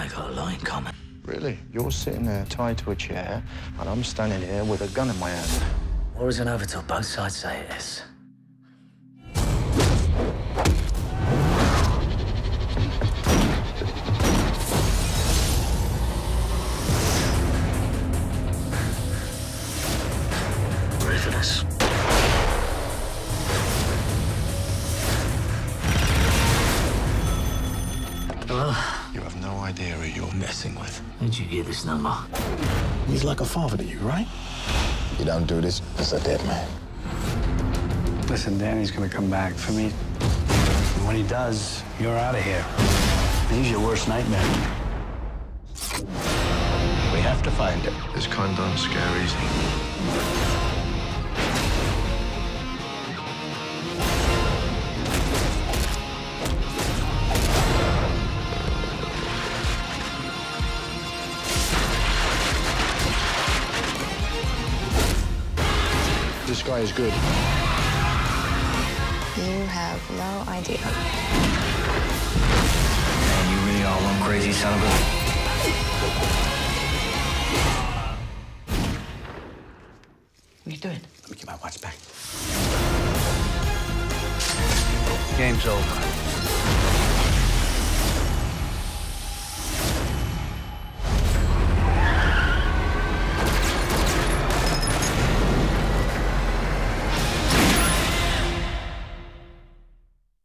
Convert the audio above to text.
I got a line coming. Really? You're sitting there tied to a chair, and I'm standing here with a gun in my hand. War isn't over till both sides say it is. You have no idea who you're messing with. Where'd you get this number? He's like a father to you, right? You don't do this, it's a dead man. Listen, Danny's gonna come back for me. And when he does, you're out of here. He's your worst nightmare. We have to find him. This kind don't This guy is good. You have no idea. Man, you really are one crazy son of a... What are you doing? Let me get my watch back. Game's over.